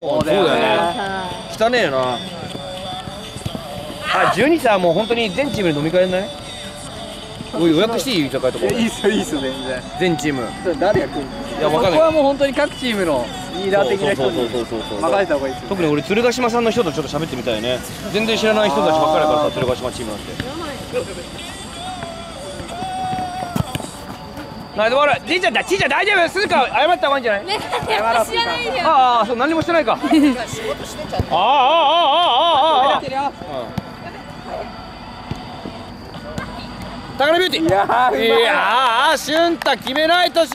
そうだよね。汚ねえよな。あ12歳はもう本当に全チームで飲み会やんない？おい予約していい？居酒屋とか。いいっすよいいっすよ全然。全チーム。誰が来るいやわかんない。ここはもう本当に各チームのリーダー的な人に任せた方がいいっすよ特に俺鶴ヶ島さんの人とちょっと喋ってみたいね。全然知らない人たちばっかりだからさ鶴ヶ島チームなんてなでもほらじいちゃんだじいちゃん大丈夫？鈴鹿謝った方がいいんじゃない？ね知らないよ。ああそう何もしてないか。ああああああああああ宝ビューティー。いやーうまい。いやー俊太決めないとし